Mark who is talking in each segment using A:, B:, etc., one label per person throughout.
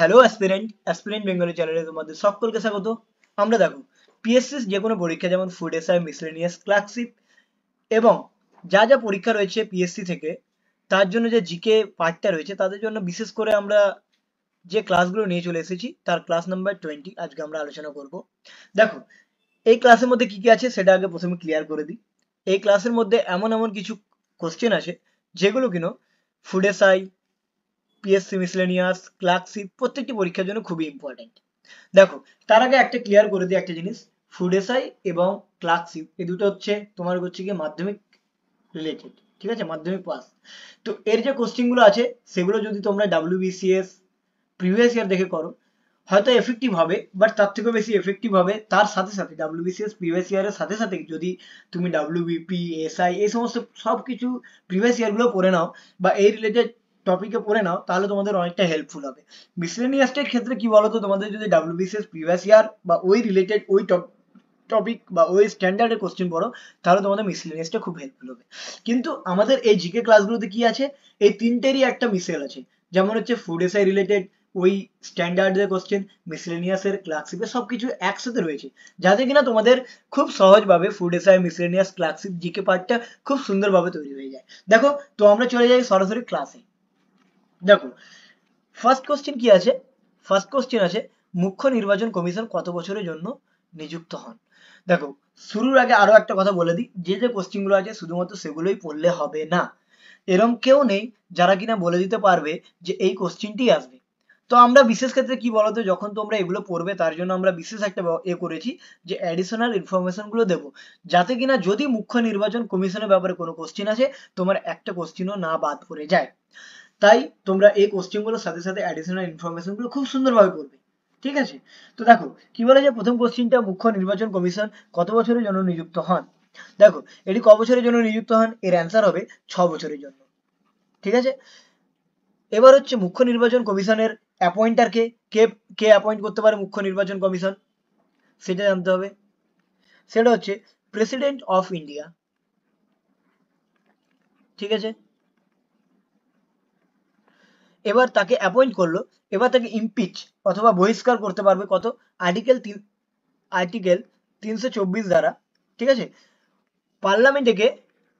A: Hello aspirant aspirant Bengali চ্যানেলে তোমাদের সকলকে স্বাগত। আমরা দেখো পিএসসি যে কোনো পরীক্ষা যেমন ফুড এসআই মিসলেনিয়াস ক্লার্কশিপ এবং যা যা পরীক্ষা রয়েছে পিএসসি থেকে, তার জন্য যে জিকে পার্টটা রয়েছে, তাদের জন্য বিশেষ করে আমরা যে ক্লাসগুলো নিয়ে চলে এসেছি, তার ক্লাস নাম্বার টোয়েন্টি আজকে আমরা আলোচনা করব। দেখো, এই ক্লাসের মধ্যে কি কি আছে সেটা আগে প্রথমে ক্লিয়ার করে দিই। এই ক্লাসের মধ্যে এমন এমন কিছু কোশ্চেন আছে, যেগুলো কিনো food SI PSC miscellaneous clerkship প্রত্যেকটি পরীক্ষার জন্য খুবই ইম্পর্টেন্ট দেখো, তার আগে একটা ক্লিয়ার করে দিই একটা জিনিস ফুড এসআই এবং ক্লার্কশিপ এই দুটো হচ্ছে তোমার হচ্ছে কি মাধ্যমিক রিলেটেড ঠিক আছে? মাধ্যমিক পাস তো এর যে কোশ্চেনগুলো আছে, সেগুলো যদি তোমরা ডাব্লিউবিসিএস প্রিভিয়াস ইয়ার দেখে করো, হয়তো এফেক্টিভ হবে বাট তার থেকেও বেশি এফেক্টিভ হবে তার সাথে সাথে ডাব্লিউবিসিএস প্রিভিয়াস ইয়ারের সাথে সাথে যদি তুমি ডাব্লিউবিপি এসআই এই সমস্ত সব কিছু প্রিভিয়াস ইয়ারগুলো পড়ে নাও, বা এই রিলেটেড টপিকে পড়ে নাও, তাহলে তোমাদের অনেকটা হেল্পফুল হবে। মিসলেনিয়াসটের ক্ষেত্রে কি বলতো, তোমাদের যদি ডাব্লিউবিসিএস প্রিভিয়াস ইয়ার বা ওই রিলেটেড ওই টপিক বা ওই স্ট্যান্ডার্ডের কোশ্চেন পড়ো, তাহলে তোমাদের মিসলেনিয়াসটা খুব হেল্পফুল হবে। কিন্তু আমাদের এই জিকে ক্লাসগুলোতে কি আছে? এই তিনটেরই একটা মিসেল আছে। যেমন হচ্ছে ফুড এসআই রিলেটেড ওই স্ট্যান্ডার্ডের কোশ্চেন মিসলেনিয়াসের ক্লার্কশিপের সবকিছু একসাথে রয়েছে। যাতে কিনা তোমাদের খুব সহজভাবে food SI miscellaneous clerkship GK পার্টটা খুব সুন্দরভাবে তৈরি হয়ে যায়। দেখো, তো আমরা চলে যাই সরাসরি ক্লাসে দেখো ফার্স্ট কোশ্চেন কি আছে? ফার্স্ট কোশ্চেন আছে, মুখ্য নির্বাচন কমিশন কত বছরের জন্য নিযুক্ত হন? দেখো, শুরুর আগে আরও একটা কথা বলে দিই, যে যে কোশ্চেনগুলো আছে শুধুমাত্র সেগুলোই পড়লে হবে না। এরম কেউ নেই যারা কিনা বলে দিতে পারবে যে এই কোশ্চেনটি আসবে। তো আমরা বিশেষ ক্ষেত্রে কি বলতো, যখন তোমরা এগুলো পড়বে, তার জন্য আমরা বিশেষ একটা এ করেছি যে অ্যাডিশনাল ইনফরমেশনগুলো দেবো। যাতে কিনা যদি মুখ্য নির্বাচন কমিশনের ব্যাপারে কোনো কোশ্চেন আছে তোমার একটা কোশ্চেনও না বাদ পড়ে যায়। তাই তোমরা এই কোশ্চেনগুলোর সাথে সাথে অ্যাডিশনাল ইনফরমেশনগুলো খুব সুন্দরভাবে পড়বে। ঠিক আছে? তো দেখো, কি বলে যে প্রথম কোশ্চেনটা মুখ্য নির্বাচন কমিশন কত বছরের জন্য নিযুক্ত হন? দেখো, এটি ক বছরের জন্য নিযুক্ত হন? এর অ্যান্সার হবে ছ বছরের জন্য। ঠিক আছে? এবার হচ্ছে মুখ্য নির্বাচন কমিশনের অ্যাপয়েন্টার কে কে কে অ্যাপয়েন্ট করতে পারে মুখ্য নির্বাচন কমিশন? সেটা জানতে হবে। সেটা হচ্ছে প্রেসিডেন্ট অফ ইন্ডিয়া ঠিক আছে? এবার তাকে অ্যাপয়েন্ট করল, এবার তাকে ইমপিচ অথবা বহিষ্কার করতে পারবে কত? আর্টিকেল তিন আর্টিকেল তিনশো চব্বিশ দ্বারা, ঠিক আছে? পার্লামেন্ট একে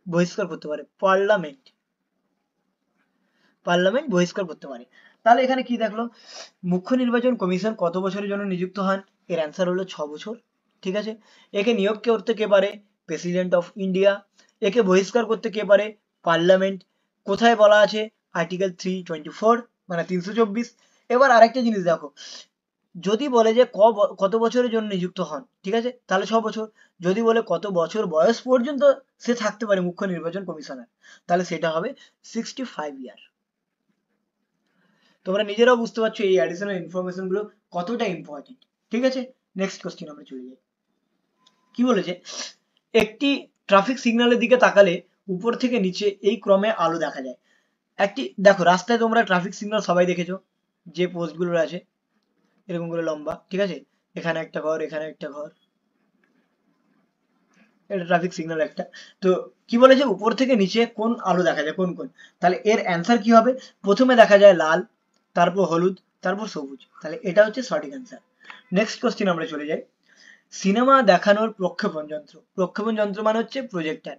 A: বহিষ্কার করতে পারে পার্লামেন্ট পার্লামেন্ট বহিষ্কার করতে পারে। তাহলে এখানে কি দেখল? মুখ্য নির্বাচন কমিশন কত বছরের জন্য নিযুক্ত হন? এর অ্যান্সার হলো ছ বছর, ঠিক আছে? একে নিয়োগ করতে কে পারে? প্রেসিডেন্ট অফ ইন্ডিয়া একে বহিষ্কার করতে কে পারে? পার্লামেন্ট কোথায় বলা আছে? আর্টিকেল থ্রি টোয়েন্টি ফোর মানে তিনশো চব্বিশ। এবার আরেকটা জিনিস দেখো। যদি বলে যে কত বছরের জন্য নিযুক্ত হন, ঠিক আছে? তাহলে ছ বছর। যদি বলে কত বছর বয়স পর্যন্ত সে থাকতে পারে মুখ্য নির্বাচন কমিশনার, তাহলে সেটা হবে সিক্সটি ফাইভ ইয়ার তোমরা নিজেরাও বুঝতে পারছ এই অ্যাডিশনাল ইনফরমেশনগুলো কতটা ইম্পর্টেন্ট ঠিক আছে? নেক্সট কোশ্চেন আমরা চলে যাই। কি বলেছে? একটি ট্রাফিক সিগন্যালের দিকে তাকালে উপর থেকে নিচে এই ক্রমে আলো দেখা যায়। একটি, দেখো, রাস্তায় তোমরা ট্রাফিক সিগন্যাল সবাই দেখেছ, যে পোস্টগুলো আছে, এরকম করে লম্বা, ঠিক আছে? এখানে একটা ঘর, এখানে একটা ঘর। এটা ট্রাফিক সিগন্যাল একটা। তো কি বলেছে? উপর থেকে নিচে কোন আলো দেখা যায়, কোন কোন? তাহলে এর অ্যান্সার কি হবে? প্রথমে দেখা যায় লাল, তারপর হলুদ, তারপর সবুজ। তাহলে এটা হচ্ছে সঠিক অ্যান্সার নেক্সট কোশ্চেন আমরা চলে যাই। সিনেমা দেখানোর প্রক্ষেপণ যন্ত্র। প্রক্ষেপণ যন্ত্র মানে হচ্ছে প্রজেক্টার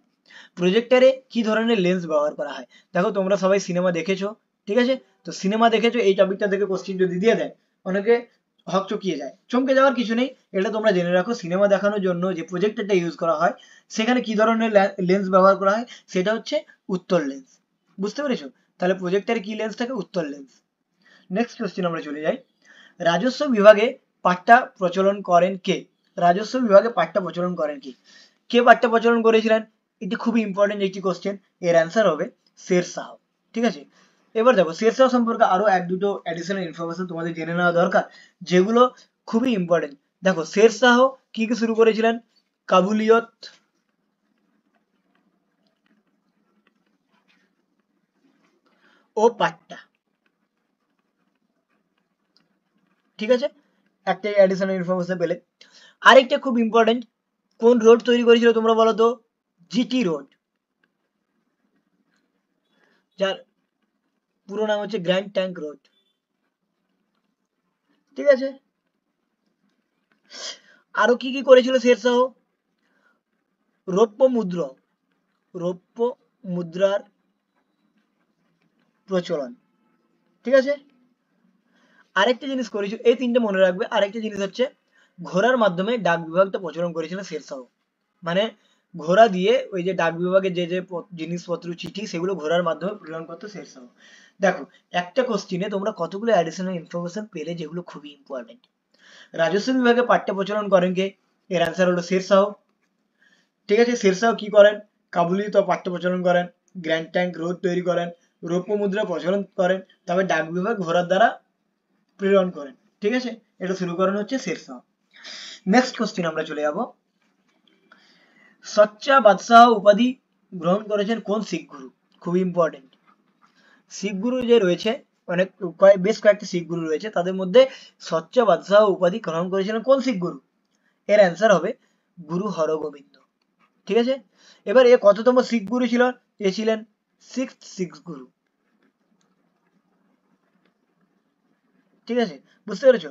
A: প্রজেক্টারে কি ধরনের লেন্স ব্যবহার করা হয়? দেখো, তোমরা সবাই সিনেমা দেখেছ, ঠিক আছে? তো সিনেমা দেখেছ, এই টপিকটা থেকে কোশ্চেন যদি দিয়ে দেয়, অনেকে হক চকিয়ে যায়। চমকে যাওয়ার কিছু নেই, এটা তোমরা জেনে রাখো সিনেমা দেখানোর জন্য যে প্রজেক্টরটা ইউজ করা হয়, সেখানে কি ধরনের লেন্স ব্যবহার করা হয়, সেটা হচ্ছে উত্তর লেন্স বুঝতে পেরেছ? তাহলে প্রজেক্টারে কি লেন্স থাকে? উত্তর লেন্স নেক্সট কোশ্চেন আমরা চলে যাই। রাজস্ব বিভাগে পাট্টা প্রচলন করেন কে? রাজস্ব বিভাগে পাট্টা প্রচলন করেন কে? কে পাট্টা প্রচলন করেছিলেন? এটি খুবই ইম্পর্টেন্ট একটি কোশ্চেন এর অ্যান্সার হবে শের শাহ ঠিক আছে? এবার দেখো শের শাহ সম্পর্কে আরও এক দুটো অ্যাডিশনাল ইনফরমেশন তোমাদের জেনে নেওয়া দরকার, যেগুলো খুবই ইম্পর্টেন্ট দেখো শের শাহ কি কি শুরু করেছিলেন? কাবুলিয়ত, ও পাট্টা। ঠিক আছে? একটা অ্যাডিশনাল ইনফরমেশন পেলে। আরেকটা খুব ইম্পর্টেন্ট কোন রোড তৈরি করেছিল তোমরা বলো তো? GT road. যার পুরো নাম হচ্ছে গ্র্যান্ড ট্যাঙ্ক রোড। ঠিক আছে? আরও কি কি করেছিল শেরশাহ? রৌপ্য মুদ্র রৌপ্য মুদ্রার প্রচলন। ঠিক আছে? আরেকটা জিনিস করেছিল, এই তিনটে মনে রাখবে, আরেকটা জিনিস হচ্ছে ঘোড়ার মাধ্যমে ডাক বিভাগটা প্রচলন করেছিল শেরশাহ। মানে ঘোড়া দিয়ে ওই যে ডাক বিভাগের যে যে জিনিসপত্র, চিঠি সেগুলো ঘোড়ার মাধ্যমে প্রেরণ করতো শেরশাহ দেখো, একটা কোশ্চিনে তোমরা কতগুলো অ্যাডিশনাল ইনফরমেশন পেলে যেগুলো খুবই ইম্পর্টেন্ট রাজস্ব বিভাগে পাঠ্য প্রচলন করেন কে? এর অ্যান্সার হলো শেরশাহ। ঠিক আছে, শেরশাহ কি করেন? কাবুলিত পাঠ্য প্রচলন করেন গ্র্যান্ড ট্যাঙ্ক রোড তৈরি করেন, রৌপ্য মুদ্রা প্রচলন করেন, তবে ডাক বিভাগ ঘোড়ার দ্বারা প্রেরণ করেন। ঠিক আছে, এটা শুরু করেন হচ্ছে শেরশাহ। নেক্সট কোশ্চিন আমরা চলে যাব। সচ্চা বাদশাহ উপাধি গ্রহণ করেছেন কোন শিখ গুরু? খুবই ইম্পর্টেন্ট শিখ গুরু যে রয়েছে, অনেক কয়েক বেশ কয়েকটি শিখ গুরু রয়েছে, তাদের মধ্যে সচ্চা বাদশাহ উপাধি গ্রহণ করেছিলেন কোন শিখ গুরু? এর অ্যান্সার হবে গুরু হরগোবিন্দ। ঠিক আছে? এবার এ কততম শিখ গুরু ছিল? এ ছিলেন সিক্স শিখ গুরু। ঠিক আছে? বুঝতে পেরেছ?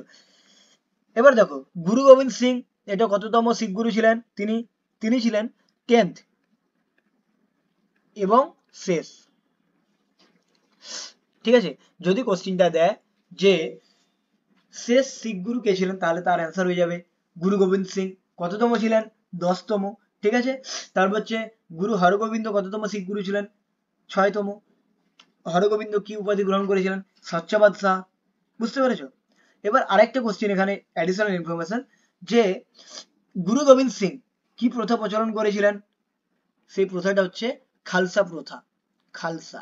A: এবার দেখো, গুরু গোবিন্দ সিং, এটা কততম শিখ গুরু ছিলেন? তিনি তিনি ছিলেন টেন্থ এবং শেষ। ঠিক আছে? যদি কোশ্চিনটা দেয় যে শেষ শিখ গুরু কে ছিলেন, তাহলে তার অ্যান্সার হয়ে যাবে গুরু গোবিন্দ সিং। কততম ছিলেন? দশতম। ঠিক আছে? তারপর হচ্ছে গুরু হরগোবিন্দ কততম শিখ গুরু ছিলেন? ছয়তম। হরগোবিন্দ কি উপাধি গ্রহণ করেছিলেন? সচ্চা বাদশাহ। বুঝতে পেরেছ? এবার আরেকটা কোশ্চেন এখানে অ্যাডিশনাল ইনফরমেশন যে গুরু গোবিন্দ সিং কি প্রথা প্রচলন করেছিলেন? সেই প্রথাটা হচ্ছে খালসা প্রথা, খালসা।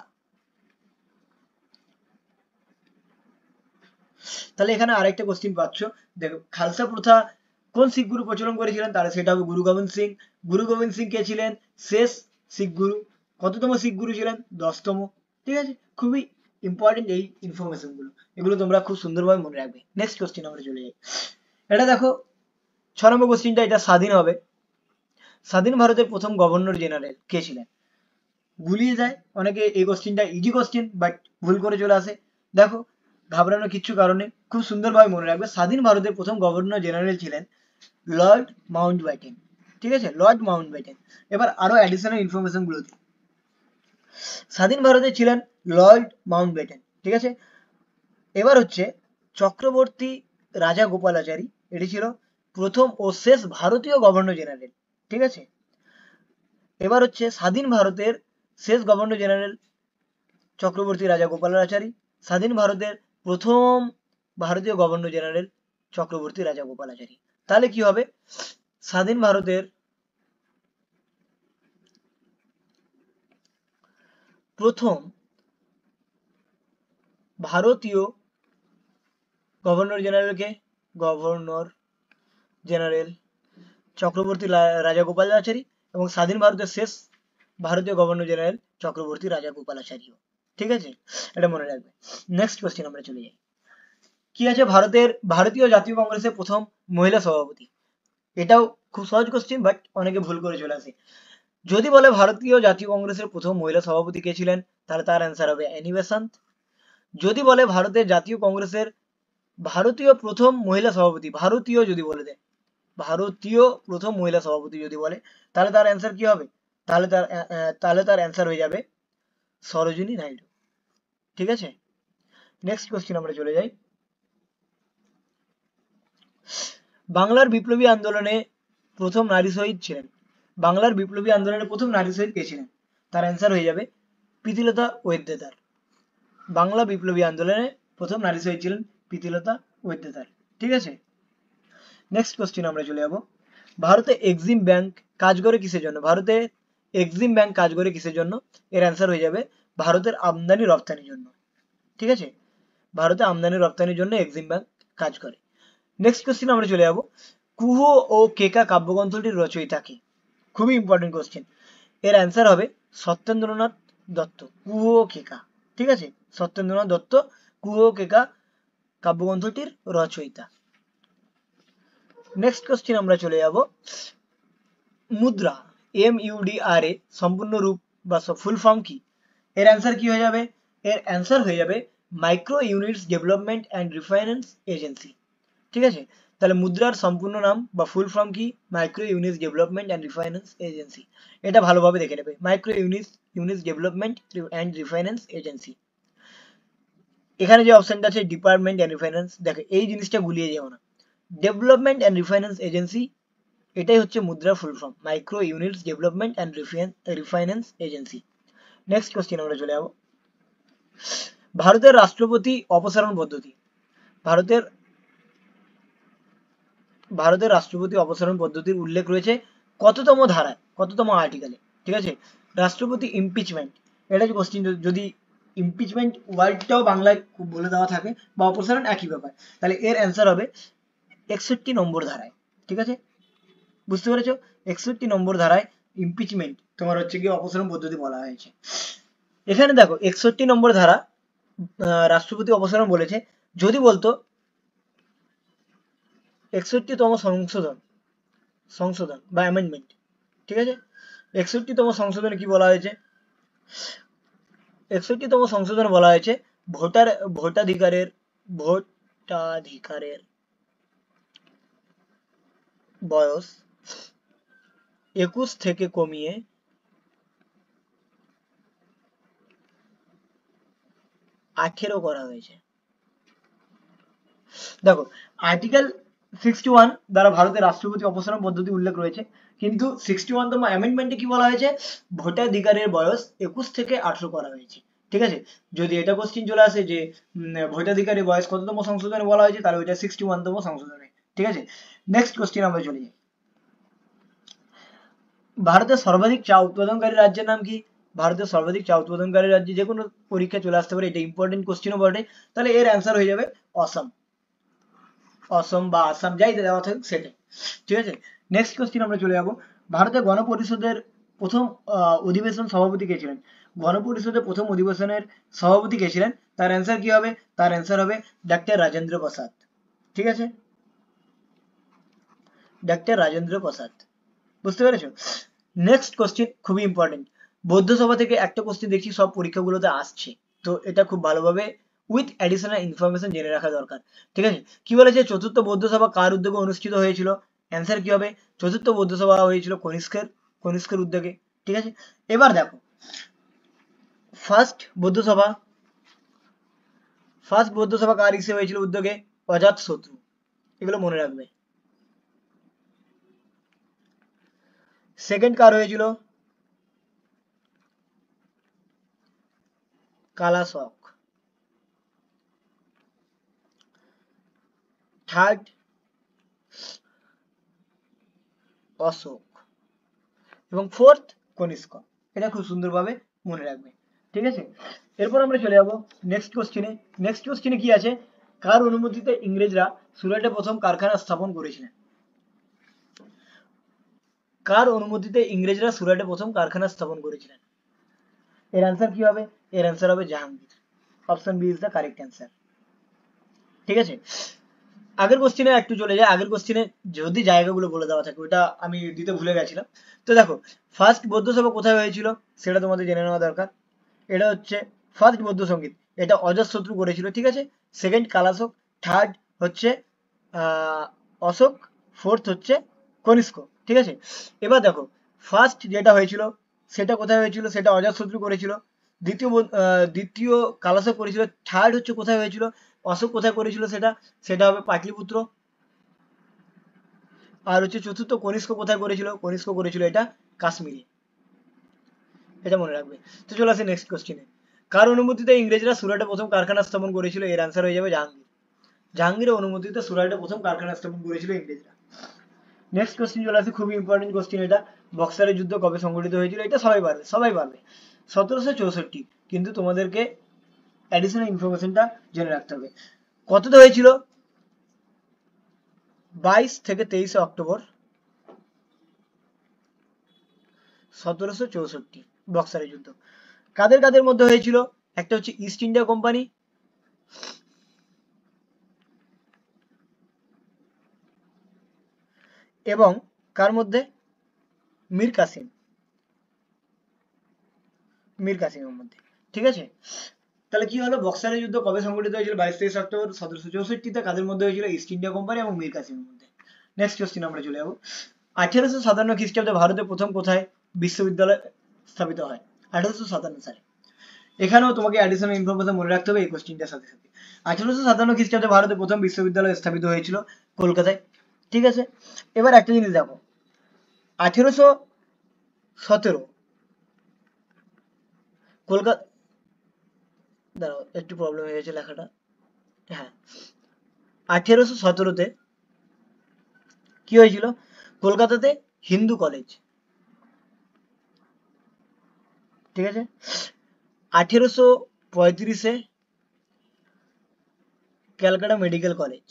A: তাহলে এখানে আরেকটা কোশ্চেন পাচ্ছ। দেখো, খালসা প্রথা কোন শিখ গুরু প্রচলন করেছিলেন? তাহলে সেটা হবে গুরু গোবিন্দ সিং। গুরু গোবিন্দ সিং কে ছিলেন? শেষ শিখ গুরু। কততম শিখ গুরু ছিলেন? দশতম। ঠিক আছে? খুবই ইম্পর্টেন্ট এই ইনফরমেশনগুলো। এগুলো তোমরা খুব সুন্দরভাবে মনে রাখবে। নেক্সট কোশ্চেন আমরা চলে যাই। এটা দেখো, ছ নম্বর কোশ্চেনটা এটা স্বাধীন হবে। স্বাধীন ভারতের প্রথম গভর্নর জেনারেল কে ছিলেন? গুলিয়ে যায়, অনেকে এই কোশ্চেনটা ইজি কোশ্চেন বাট ভুল করে চলে আসে। দেখো ঘাবড়ানোর কিছু কারণে খুব সুন্দরভাবে মনে রাখবে, স্বাধীন ভারতের প্রথম গভর্নর জেনারেল ছিলেন লর্ড মাউন্ট ব্যাটেন ঠিক আছে? লর্ড মাউন্ট ব্যাটেন এবার আরও অ্যাডিশনাল ইনফরমেশনগুলো স্বাধীন ভারতে ছিলেন লর্ড মাউন্ট ব্যাটেন ঠিক আছে? এবার হচ্ছে চক্রবর্তী রাজা গোপালাচারী, এটি ছিল প্রথম ও শেষ ভারতীয় গভর্নর জেনারেল ঠিক আছে? এবার হচ্ছে স্বাধীন ভারতের শেষ গভর্নর জেনারেল চক্রবর্তী রাজা গোপাল গোপালাচারী, স্বাধীন ভারতের প্রথম ভারতীয় গভর্নর জেনারেল চক্রবর্তী রাজা গোপাল গোপালাচারী। তাহলে কি হবে? স্বাধীন ভারতের প্রথম ভারতীয় গভর্নর জেনারেলকে গভর্নর জেনারেল চক্রবর্তী লা- রাজা গোপালাচারী এবং স্বাধীন ভারতের শেষ ভারতীয় গভর্নর জেনারেল চক্রবর্তী রাজা গোপালাচারীও। ঠিক আছে? এটা মনে রাখবে। নেক্সট কোশ্চেন আমরা চলে যাই। কি আছে ভারতের, ভারতীয় জাতীয় কংগ্রেসের প্রথম মহিলা সভাপতি? এটাও খুব সহজ কোশ্চেন বাট অনেকে ভুল করে চলে আসে। যদি বলে ভারতীয় জাতীয় কংগ্রেসের প্রথম মহিলা সভাপতি কে ছিলেন, তাহলে তার অ্যান্সার হবে অ্যানি বেসান্ত। যদি বলে ভারতের জাতীয় কংগ্রেসের ভারতীয় প্রথম মহিলা সভাপতি, ভারতীয় যদি বলে দেয় ভারতীয় প্রথম মহিলা সভাপতি যদি বলে, তাহলে তার অ্যান্সার কি হবে? তাহলে তার তাহলে তার অ্যান্সার হয়ে যাবে সরোজিনী নাইডু। ঠিক আছে? নেক্সট কোশ্চেন আমরা চলে যাই। বাংলার বিপ্লবী আন্দোলনে প্রথম নারী শহীদ ছিলেন। বাংলার বিপ্লবী আন্দোলনে প্রথম নারী শহীদ কে ছিলেন? তার অ্যান্সার হয়ে যাবে প্রীতিলতা ওয়েদ্দেদার বাংলা বিপ্লবী আন্দোলনে প্রথম নারী শহীদ ছিলেন প্রীতিলতা ওয়েদ্দেদার ঠিক আছে? নেক্সট কোশ্চেন আমরা চলে যাব। ভারতে এক্সিম ব্যাংক কাজ করে কিসের জন্য? ভারতে এক্সিম ব্যাংক কাজ করে কিসের জন্য? এর অ্যান্সার হয়ে যাবে ভারতের আমদানি রপ্তানির জন্য। ঠিক আছে? ভারতে আমদানি রপ্তানির জন্য এক্সিম ব্যাংক কাজ করে। নেক্সট কোশ্চেন আমরা চলে যাব। কুহ ও কেকা কাব্যগ্রন্থটির রচয়িতা কে? খুবই ইম্পর্টেন্ট কোশ্চেন এর অ্যান্সার হবে সত্যেন্দ্রনাথ দত্ত, কুহ কেকা। ঠিক আছে? সত্যেন্দ্রনাথ দত্ত, কুহ কেকা কাব্যগ্রন্থটির রচয়িতা। নেক্সট কোশ্চেন আমরা চলে যাব। মুদ্রা এম ইউডি আর এ সম্পূর্ণ রূপ বা ফুল ফর্ম কি? এর অ্যান্সার কি হয়ে যাবে? এর অ্যান্সার হয়ে যাবে micro units development and refinance agency ঠিক আছে? তাহলে মুদ্রার সম্পূর্ণ নাম বা ফুল ফর্ম কি? Micro units development and refinance agency এটা ভালোভাবে দেখে নেবে। Micro units units development and refinance agency এখানে যে অপশনটা আছে ডিপার্টমেন্ট অ্যান্ড রিফাইন্যান্স দেখো, এই জিনিসটা গুলিয়ে যেও না। ডেভেলপমেন্ট অ্যান্ড রিফাইন্যান্স এজেন্সি এটাই হচ্ছে মুদ্রার full form micro units development and refinance agency next question আমরা চলে যাব। ভারতের রাষ্ট্রপতি অপসারণ পদ্ধতি। ভারতের ভারতের রাষ্ট্রপতি অপসারণ পদ্ধতির উল্লেখ রয়েছে কততম ধারায়, কততম আর্টিকেলে ঠিক আছে? রাষ্ট্রপতি ইমপিচমেন্ট এটা কোশ্চেন যদি ইমপিচমেন্ট ওয়ার্ডটাও বাংলায় বলে দেওয়া থাকে বা অপসারণ একই ব্যাপার, তাহলে এর অ্যান্সার হবে একষট্টি নম্বর ধারায়, ঠিক আছে? বুঝতে পেরেছ? একষট্টি নম্বর ধারায় ইমপিচমেন্ট তোমার হচ্ছে কি অপসারণ পদ্ধতি বলা হয়েছে। এখানে দেখো, একষট্টি নম্বর ধারা রাষ্ট্রপতি অপসারণ বলেছে। যদি বলতো, একষট্টিতম সংশোধন সংশোধন বা অ্যামেন্ডমেন্ট ঠিক আছে? একষট্টিতম সংশোধনে কি বলা হয়েছে? একষট্টিতম সংশোধন বলা হয়েছে, ভোটার, ভোটাধিকারের ভোটাধিকারের বয়স একুশ থেকে কমিয়ে আঠেরো করা হয়েছে। দেখো আর্টিকেল সিক্সটি ওয়ান দ্বারা ভারতের রাষ্ট্রপতি অপসারণ পদ্ধতি উল্লেখ রয়েছে। কিন্তু সিক্সটি ওয়ানতম অ্যামেন্ডমেন্টে কি বলা হয়েছে? ভোটাধিকারের বয়স একুশ থেকে আঠেরো করা হয়েছে। ঠিক আছে? যদি এটা কোশ্চিন চলে আসে যে ভোটাধিকারের বয়স কততম সংশোধনে বলা হয়েছে, তাহলে ওইটা সিক্সটি ওয়ানতম সংশোধনে। ঠিক আছে? নেক্সট কোশ্চিন আমরা চলে যাই। ভারতের সর্বাধিক চা উৎপাদনকারী রাজ্যের নাম কি? ভারতের সর্বাধিক চা উৎপাদনকারী রাজ্যে যে কোনো পরীক্ষা চলে আসতে পারে, এটা ইম্পর্টেন্ট কোশ্চেনও বটে। তাহলে এর অ্যান্সার হয়ে যাবে অসম। অসম বা আসাম, যাই দেওয়া থাকুক, সেটাই। ঠিক আছে? নেক্সট কোশ্চেন আমরা চলে যাব। ভারতের গণপরিষদের প্রথম অধিবেশন সভাপতি কে ছিলেন? গণপরিষদের প্রথম অধিবেশনের সভাপতি কে ছিলেন? তার অ্যান্সার কি হবে? তার অ্যান্সার হবে ডাক্তার রাজেন্দ্র প্রসাদ। ঠিক আছে? ডাক্তার রাজেন্দ্র প্রসাদ বুঝতে পেরেছ? নেক্সট কোশ্চেন খুবই ইম্পর্টেন্ট বৌদ্ধ সভা থেকে একটা কোশ্চেন দেখছি, সব পরীক্ষাগুলোতে আসছে। তো এটা খুব ভালোভাবে উইথ অ্যাডিশনাল ইনফরমেশন জেনে রাখা দরকার। ঠিক আছে? কি বলেছে? চতুর্থ বৌদ্ধ সভা কার উদ্যোগে অনুষ্ঠিত হয়েছিল? অ্যান্সার কি হবে? চতুর্থ বৌদ্ধ সভা হয়েছিল কনিষ্কের কনিষ্কের উদ্যোগে। ঠিক আছে? এবার দেখো। ফার্স্ট বৌদ্ধ সভা ফার্স্ট বৌদ্ধ সভা কার হিসেবে হয়েছিল উদ্যোগে? অজাত শত্রু এগুলো মনে রাখবে। সেকেন্ড কার হয়েছিল কালাশক থার্ড অশোক এবং ফোর্থ কনিষ্ক এটা খুব সুন্দরভাবে মনে রাখবে। ঠিক আছে? এরপর আমরা চলে যাব নেক্সট কোশ্চেনে নেক্সট কোশ্চেনে কি আছে? কার অনুমতিতে ইংরেজরা সুরাটে প্রথম কারখানা স্থাপন করেছিলেন? কার অনুমতিতে ইংরেজরা সুরাটে প্রথম কারখানা স্থাপন করেছিলেন? এর অ্যান্সার কি হবে? এর অ্যান্সার হবে Jahangir. Option B is the correct answer ঠিক আছে? আগের কোশ্চেনে একটু চলে যায় আগের কোশ্চেনে যদি জায়গাগুলো বলে দেওয়া থাকে ওটা আমি দিতে ভুলে গেছিলাম। তো দেখো ফার্স্ট বৌদ্ধ সভা কোথায় হয়েছিল? সেটা তোমাদের জেনে নেওয়া দরকার। এটা হচ্ছে ফার্স্ট বৌদ্ধ সংগীত এটা অজশত্রু করেছিল, ঠিক আছে? সেকেন্ড কালাশোক থার্ড হচ্ছে অশোক ফোর্থ হচ্ছে কনিষ্ক। ঠিক আছে? এবার দেখো ফার্স্ট যেটা হয়েছিল, সেটা কোথায় হয়েছিল, সেটা অজাতশত্রু করেছিল। দ্বিতীয় দ্বিতীয় কালাশোক করেছিল থার্ড হচ্ছে কোথায় হয়েছিল, অশোক কোথায় করেছিল সেটা সেটা হবে পাটলিপুত্র। আর হচ্ছে চতুর্থ কনিষ্ক কোথায় করেছিল, কনিষ্ক করেছিল এটা কাশ্মীরে। এটা মনে রাখবে। তো চলে আসে নেক্সট কোশ্চেনে কার অনুমতিতে ইংরেজরা সুরাটে প্রথম কারখানা স্থাপন করেছিল? এর আনসার হয়ে যাবে জাহাঙ্গীর। জাহাঙ্গীরের অনুমতিতে সুরাটে প্রথম কারখানা স্থাপন করেছিল ইংরেজরা। নেক্সট কোশ্চেন চলে আসে, খুবই ইম্পর্টেন্ট কোশ্চেন এটা। বক্সারের যুদ্ধ কবে সংঘটিত হয়েছিল, এটা সবাই পারবে সবাই পারবে। সতেরোশো চৌষট্টি, কিন্তু তোমাদেরকে অ্যাডিশনাল ইনফরমেশনটা জেনে রাখতে হবে। কততে হয়েছিল? বাইশ থেকে তেইশে অক্টোবর, সতেরোশো চৌষট্টি, বক্সারের যুদ্ধ। কাদের কাদের মধ্যে হয়েছিল? একটা হচ্ছে ইস্ট ইন্ডিয়া কোম্পানি এবং কার মধ্যে? মীর কাসিম। মীর কাসিমের মধ্যে। ঠিক আছে? তাহলে কি হলো? বক্সারের যুদ্ধ কবে সংঘটিত হয়েছিল? বাইশ তেইশ অক্টোবর সতেরোশো চৌষট্টিতে কাদের মধ্যে হয়েছিল? ইস্ট ইন্ডিয়া কোম্পানি এবং মীর কাসিমের মধ্যে। নেক্সট কোশ্চিন আমরা চলে যাব। আঠেরোশো সাতান্ন খ্রিস্টাব্দে ভারতে প্রথম কোথায় বিশ্ববিদ্যালয় স্থাপিত হয়? আঠারোশো সাতান্ন সালে। এখানেও তোমাকে অ্যাডিশনাল ইনফরমেশন মনে রাখতে হবে এই কোশ্চিনটার সাথে সাথে। আঠারোশো সাতান্ন খ্রিস্টাব্দে ভারতে প্রথম বিশ্ববিদ্যালয় স্থাপিত হয়েছিল কলকাতায়। ঠিক আছে? এবার একটা জিনিস দেখো। আঠেরোশো সতেরো। কলকাতা দাঁড়াও, একটু প্রবলেম হয়ে গেছে লেখাটা। হ্যাঁ। আঠেরোশো সতেরোতে কি হয়েছিল? কলকাতাতে হিন্দু কলেজ ঠিক আছে? আঠেরোশো পঁয়ত্রিশে ক্যালকাটা মেডিকেল কলেজ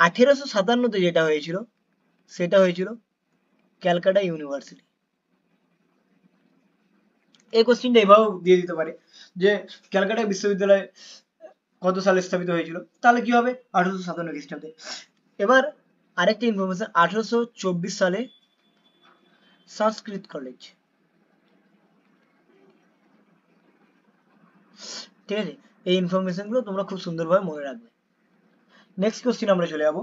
A: আঠেরোশো সাতান্নতে যেটা হয়েছিল, সেটা হয়েছিল ক্যালকাটা ইউনিভার্সিটি। এই কোশ্চিনটা এভাবেও দিয়ে দিতে পারে যে ক্যালকাটা বিশ্ববিদ্যালয় কত সালে স্থাপিত হয়েছিল, তাহলে কি হবে? আঠারোশো সাতান্ন খ্রিস্টাব্দে। এবার আরেকটা ইনফরমেশন আঠারোশো চব্বিশ সালে সংস্কৃত কলেজ ঠিক আছে? এই ইনফরমেশনগুলো তোমরা খুব সুন্দরভাবে মনে রাখবে। নেক্সট কোশ্চিন আমরা চলে যাব।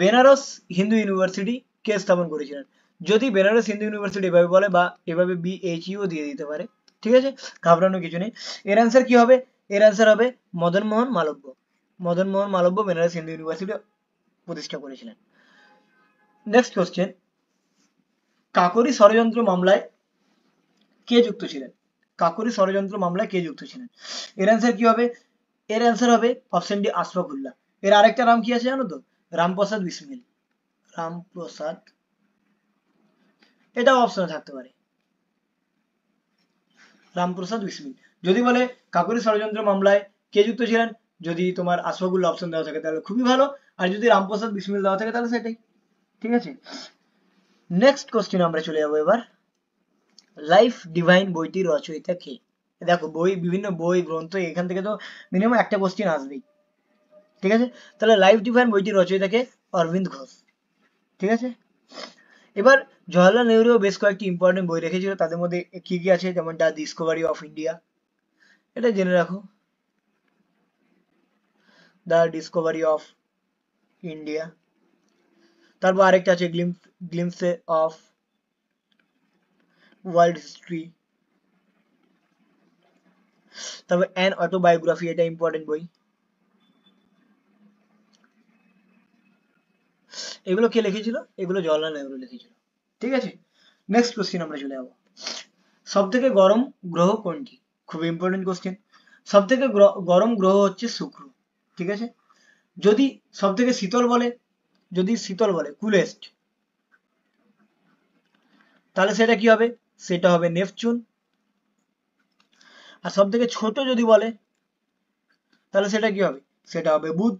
A: বেনারস হিন্দু ইউনিভার্সিটি কে স্থাপন করেছিলেন? যদি বেনারস হিন্দু ইউনিভার্সিটি এভাবে বলে বা এভাবে বিএইচইউ দিয়ে দিতে পারে, ঠিক আছে? ঘাবড়ানোর কিছু নেই। এর অ্যান্সার কি হবে? এর অ্যান্সার হবে মদন মোহন মালব্য। মদন মোহন মালব্য বেনারস হিন্দু ইউনিভার্সিটি প্রতিষ্ঠা করেছিলেন। নেক্সট কোশ্চেন কাকরি ষড়যন্ত্র মামলায় কে যুক্ত ছিলেন? কাকরি ষড়যন্ত্র মামলায় কে যুক্ত ছিলেন? এর অ্যান্সার কি হবে? এর অ্যান্সার হবে অপশন ডি আশফাকুল্লাহ এর আরেকটা নাম কি আছে জানো তো? রামপ্রসাদ বিসমিল। রামপ্রসাদ। এটাও অপশনে থাকতে পারে। রামপ্রসাদ বিসমিল। যদি বলে, কাকুরি ষড়যন্ত্র মামলায় কে যুক্ত ছিলেন? যদি তোমার আশফাকুল্লাহ অপশন দেওয়া থাকে, তাহলে খুবই ভালো। আর যদি রামপ্রসাদ বিসমিল দেওয়া থাকে, তাহলে সেটাই। ঠিক আছে? নেক্সট কোশ্চেন আমরা চলে যাব এবার। লাইফ ডিভাইন বইটির রচয়িতা কে? দেখো, বই, বিভিন্ন বই, গ্রন্থ, এখান থেকে তো মিনিমাম একটা কোশ্চেন আসবেই। ঠিক আছে? তাহলে লাইফ ডিভাইন বইটি রচয়িতাকে অরবিন্দ ঘোষ। ঠিক আছে? এবার জওয়াহরলাল নেহরু বেশ কয়েকটি ইম্পর্টেন্ট বই রেখেছিল। তাদের মধ্যে কি কি আছে? যেমন দ্য ডিসকভারি অফ ইন্ডিয়া এটা জেনে রাখো। দ্য ডিসকভারি অফ ইন্ডিয়া তারপর আরেকটা আছে glimpse glimpses of world history তারপর অ্যান অটোবায়োগ্রাফি এটা ইম্পর্টেন্ট বই। এগুলো কে লিখেছিল? এগুলো জওয়াহরলাল নেহরু লিখেছিল। ঠিক আছে? নেক্সট কোশ্চেন আমরা চলে যাব। সব থেকে গরম গ্রহ কোনটি? খুব ইম্পর্টেন্ট কোশ্চেন সব থেকে গরম গ্রহ হচ্ছে শুক্র। ঠিক আছে? যদি সব থেকে শীতল বলে, যদি শীতল বলে কুলেস্ট তাহলে সেটা কি হবে? সেটা হবে নেপচুন। আর সব থেকে ছোট যদি বলে, তাহলে সেটা কি হবে? সেটা হবে বুধ।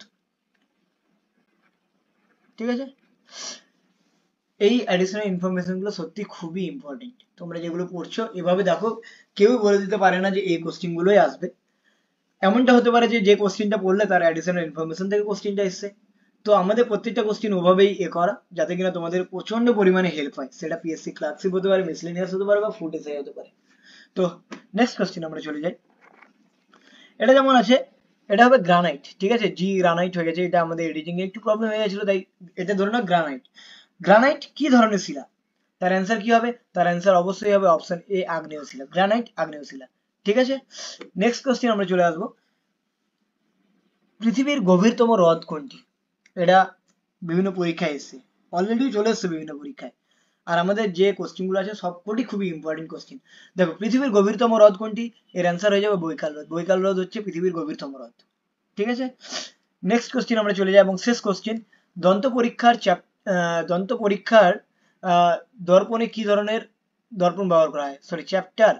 A: ঠিক আছে? এই অ্যাডিশনাল ইনফরমেশনগুলো সত্যি খুবই ইম্পর্টেন্ট তোমরা যেগুলো পড়ছো, এভাবে দেখো কেউ বলে দিতে পারে না যে এই কোশ্চিন গুলোই আসবে। এমনটা হতে পারে যে যে কোশ্চিনটা পড়লে তার অ্যাডিশনাল ইনফরমেশন থেকে কোশ্চিনটা এসছে। তো আমাদের প্রত্যেকটা কোশ্চিন ওভাবেই এ করা, যাতে কিনা তোমাদের প্রচণ্ড পরিমাণে হেল্প হয়। সেটা পিএসসি ক্লার্কশিপ হতে পারে মিসলেনিয়াস হতে পারে বা ফুড এসআই হতে পারে। তো নেক্সট কোশ্চিন আমরা চলে যাই। এটা যেমন আছে এটা হবে গ্রানাইট ঠিক আছে? জি গ্রানাইট হয়ে গেছে, এটা আমাদের এডিটিং এ একটু প্রবলেম হয়ে গেছিল, তাই এটা ধরে নাও গ্রানাইট গ্রানাইট কি ধরনের শিলা? তার অ্যান্সার কি হবে? তার অ্যান্সার অবশ্যই হবে অপশন এ আগ্নেয় শিলা। গ্রানাইট আগ্নেয় শিলা। ঠিক আছে? নেক্সট কোশ্চেন আমরা চলে আসব। পৃথিবীর গভীরতম হ্রদ কোনটি? এটা বিভিন্ন পরীক্ষায় এসছে। অলরেডি চলে এসছে বিভিন্ন পরীক্ষায়। আর আমাদের যে কোশ্চেনগুলো আছে, সবকটি খুবই ইম্পর্টেন্ট কোশ্চেন দেখো, পৃথিবীর গভীরতম হ্রদ কোনটি? এর অ্যান্সার হয়ে যাবে বৈকাল হ্রদ। বৈকাল হ্রদ হচ্ছে পৃথিবীর গভীরতম হ্রদ। ঠিক আছে? নেক্সট কোশ্চেন আমরা চলে যাই এবং শেষ কোশ্চেন দন্ত পরীক্ষার চ্যাপ দন্ত পরীক্ষার দর্পণে কি ধরনের দর্পণ ব্যবহার করা হয়? সরি চ্যাপ্টার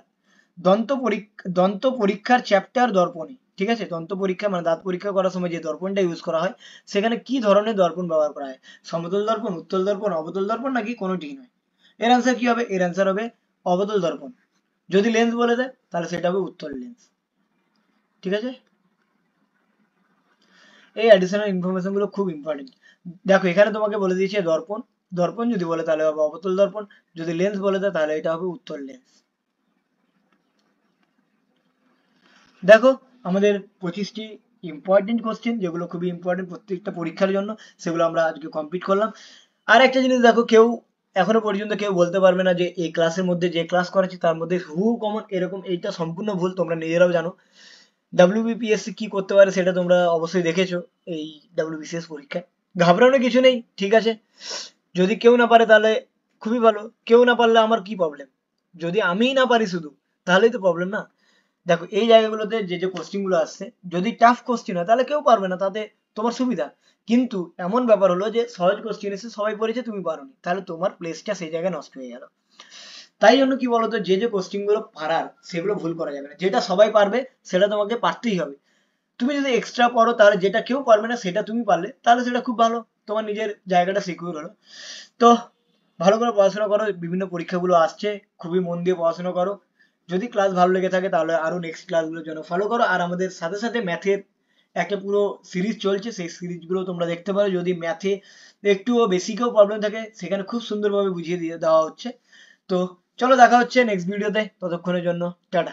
A: দন্ত পরীক্ষা দন্ত পরীক্ষার চ্যাপ্টার দর্পণে। ঠিক আছে? দন্ত পরীক্ষা মানে দাঁত পরীক্ষা করার সময় যে দর্পণটা ইউজ করা হয়, সেখানে কি ধরনের দর্পণ ব্যবহার করা হয়? সমতল দর্পণ, উত্তল দর্পণ, অবতল দর্পণ নাকি কোনোটি নয়? এর অ্যান্সার কি হবে? এর অ্যান্সার হবে অবতল দর্পণ। যদি লেন্স বলে দেয়, তাহলে সেটা হবে উত্তল লেন্স ঠিক আছে? এই অ্যাডিশনাল ইনফরমেশনগুলো খুব ইম্পর্টেন্ট দেখো, এখানে তোমাকে বলে দিয়েছে দর্পণ। দর্পণ যদি বলে, তাহলে হবে অবতল দর্পণ। যদি লেন্স বলে দেয়, তাহলে এটা হবে উত্তর লেন্স দেখো আমাদের পঁচিশটি ইম্পর্টেন্ট কোশ্চেন যেগুলো খুবই ইম্পর্টেন্ট প্রত্যেকটা পরীক্ষার জন্য, সেগুলো আমরা আজকে কমপ্লিট করলাম। আর একটা জিনিস দেখো, কেউ এখনও পর্যন্ত কেউ বলতে পারবে না যে এই ক্লাসের মধ্যে যে ক্লাস করাচ্ছি, তার মধ্যে হু কমন এরকম এইটা সম্পূর্ণ ভুল, তোমরা নিজেরাও জানো। ডাব্লিউবিপিএসসি কি করতে পারে সেটা তোমরা অবশ্যই দেখেছ এই ডাব্লিউবিসিএস পরীক্ষায়। ঘাবড়ানোর কিছু নেই, ঠিক আছে? যদি কেউ না পারে তাহলে খুবই ভালো। কেউ না পারলে আমার কি প্রবলেম যদি আমিই না পারি শুধু, তাহলেই তো প্রবলেম না। দেখো, এই জায়গাগুলোতে যে যে কোশ্চেনগুলো আসছে, যদি টাফ কোশ্চেন হয়, তাহলে কেউ পারবে না, তাতে তোমার সুবিধা। কিন্তু এমন ব্যাপার হলো যে, সহজ কোশ্চেন এসে সবাই পড়েছে তুমি পারোনি তাহলে তোমার প্লেসটা সেই জায়গায় নষ্ট হয়ে গেল। তাই জন্য কি বলতো, যে যে কোশ্চেনগুলো পারার, সেগুলো ভুল করা যাবে না। যেটা সবাই পারবে, সেটা তোমাকে পারতেই হবে। তুমি যদি এক্সট্রা পড়ো তাহলে যেটা কেউ পারবে না, সেটা তুমি পারলে, তাহলে সেটা খুব ভালো। তোমার নিজের জায়গাটা সিকিউর হলো। তো, ভালো করে পড়াশোনা করো, বিভিন্ন পরীক্ষাগুলো আসছে, খুবই মন দিয়ে পড়াশোনা করো। যদি ক্লাস ভালো লেগে থাকে, তাহলে আরও নেক্সট ক্লাসগুলোর জন্য ফলো করো। আর আমাদের সাথে সাথে ম্যাথের একটা পুরো সিরিজ চলছে, সেই সিরিজগুলো তোমরা দেখতে পারো। যদি ম্যাথে একটুও বেসিকেও প্রবলেম থাকে, সেখানে খুব সুন্দরভাবে বুঝিয়ে দিয়ে দেওয়া হচ্ছে। তো চলো দেখা হচ্ছে নেক্সট ভিডিওতে ততক্ষণের জন্য, টাটা।